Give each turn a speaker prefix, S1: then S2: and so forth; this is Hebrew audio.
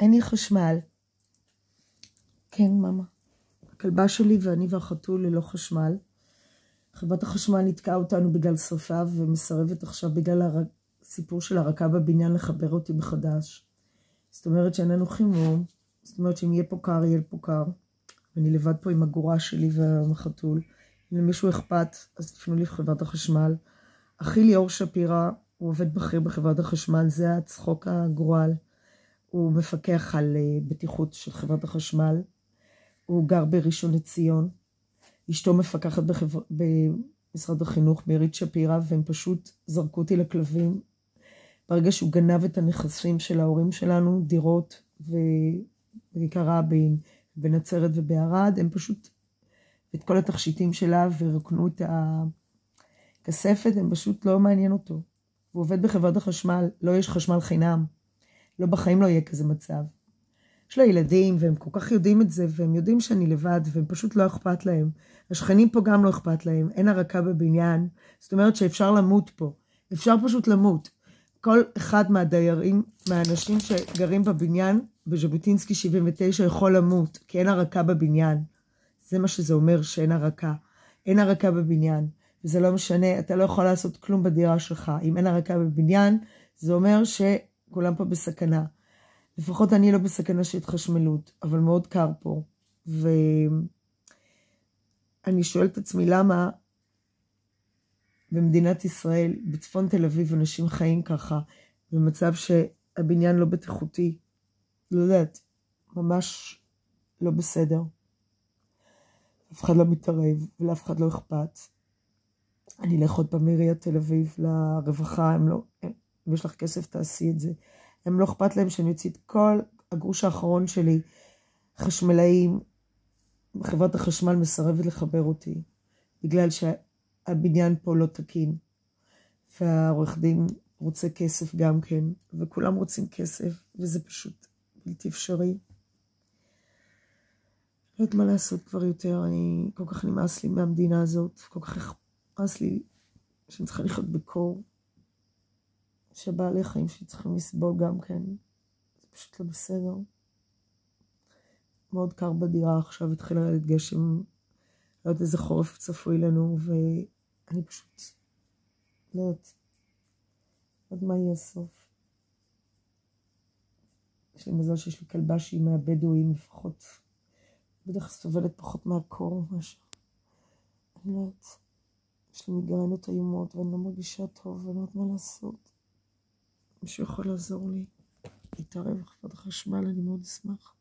S1: אין לי חשמל. כן, ממא. הכלבה שלי ואני והחתול ללא חשמל. חברת החשמל נתקעה אותנו בגלל שרפה ומסרבת עכשיו בגלל הסיפור של הרקה בבניין לחבר אותי מחדש. זאת אומרת שאין לנו חימום, זאת אומרת שאם יהיה פה קר, יהיה פה קר. ואני לבד פה עם הגורה שלי והחתול. אם למישהו אכפת, אז תפנו לי לחברת החשמל. אחי ליאור שפירא, הוא עובד בכיר בחברת החשמל, זה הצחוק הגורל. הוא מפקח על אה, בטיחות של חברת החשמל. הוא גר בראשון לציון. אשתו מפקחת בחבר... במשרד החינוך, מירית שפירא, והם פשוט זרקו אותי לכלבים. ברגע שהוא גנב את הנכסים של ההורים שלנו, דירות ובעיקר רבין, בנצרת ובערד, הם פשוט, את כל התכשיטים שלה ורוקנו את הכספת, הם פשוט לא מעניין אותו. הוא עובד בחברת החשמל, לא יש חשמל חינם. לא בחיים לא יהיה כזה מצב. יש לו ילדים, והם כל כך יודעים את זה, והם יודעים שאני לבד, והם פשוט לא אכפת להם. השכנים פה גם לא אכפת להם, אין הרקה בבניין. זאת אומרת שאפשר למות פה. אפשר פשוט למות. כל אחד מהדיירים, מהאנשים שגרים בבניין, בז'בוטינסקי 79, יכול למות, כי אין הרקה בבניין. זה מה שזה אומר שאין הרקה. אין הרקה בבניין. וזה לא משנה, אתה לא יכול לעשות כלום בדירה שלך. אם אין הרקה בבניין, זה אומר שכולם פה בסכנה. לפחות אני לא בסכנה של התחשמלות, אבל מאוד קר פה. ואני שואלת את עצמי למה במדינת ישראל, בצפון תל אביב, אנשים חיים ככה, במצב שהבניין לא בטיחותי. לא יודעת, ממש לא בסדר. אף אחד לא מתערב ולאף אחד לא אכפת. אני אלך עוד פעם מעיריית תל אביב לרווחה, הם לא, אם יש לך כסף תעשי את זה. הם לא אכפת להם שאני אוציא את כל הגרוש האחרון שלי, חשמלאים, חברת החשמל מסרבת לחבר אותי, בגלל שהבניין פה לא תקין, והעורך דין רוצה כסף גם כן, וכולם רוצים כסף, וזה פשוט בלתי אפשרי. לא יודעת מה לעשות כבר יותר, אני, כל כך נמאס לי מהמדינה הזאת, כל כך נמאס לי שאני צריכה לחיות בקור. שבעלי חיים שלי צריכים לסבול גם כן. זה פשוט לא בסדר. מאוד קר בדירה עכשיו, התחיל לרדת גשם, לא יודעת איזה חורף צפוי לנו, ואני פשוט לא יודעת עד מה יהיה הסוף. יש לי מזל שיש לי כלבה שהיא מהבדואים לפחות. בטח סובלת פחות מהקור משהו. אני לא יודעת. יש לי מיגרנות איומות ואני לא מרגישה טוב ואני לא יודעת מה לעשות. מישהו יכול לעזור לי להתערב בחברת החשמל, אני מאוד אשמח.